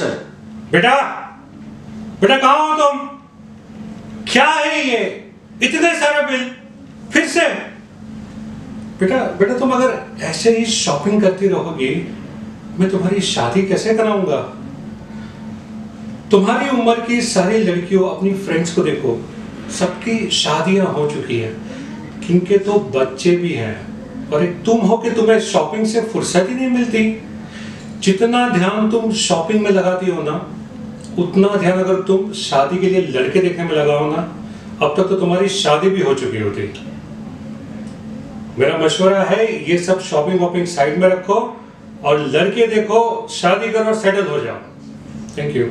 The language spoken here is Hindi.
सर बेटा बेटा कहा हो तुम? क्या है ये? इतने सारे बिल, फिर से। बेटा बेटा तुम अगर ऐसे ही शॉपिंग करती रहोगी, मैं तुम्हारी शादी कैसे कराऊँगा? तुम्हारी उम्र की सारी लड़कियों, अपनी फ्रेंड्स को देखो, सबकी शादियाँ हो चुकी हैं। किनके तो बच्चे भी हैं। और एक तुम हो कि तुम्हें शॉपिंग से फुर्सत ही नहीं मिलती। जितना ध्यान तुम शॉपिंग में लगाती हो ना, उतना ध्यान अगर तुम शादी के लिए लड़के देखने में लगाओ ना, अब तक तो तुम्हारी शादी भी हो चुकी होती। मेरा मशवरा है, ये सब शॉपिंग वॉपिंग साइड में रखो और लड़के देखो, शादी करो सेटल हो जाओ। Thank you